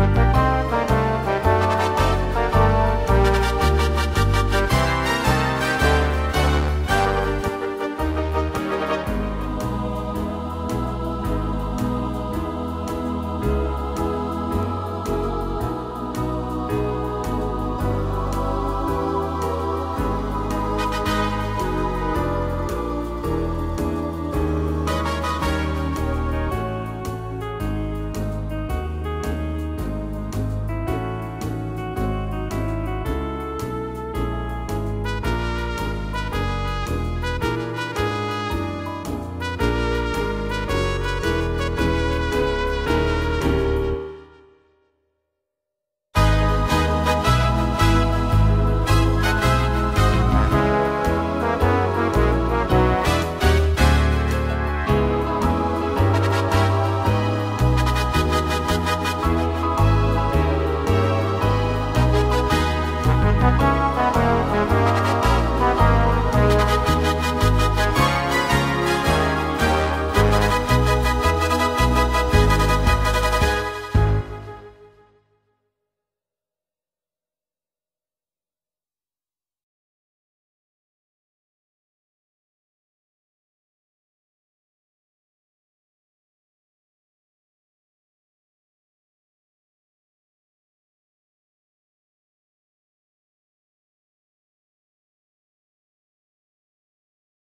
Bye.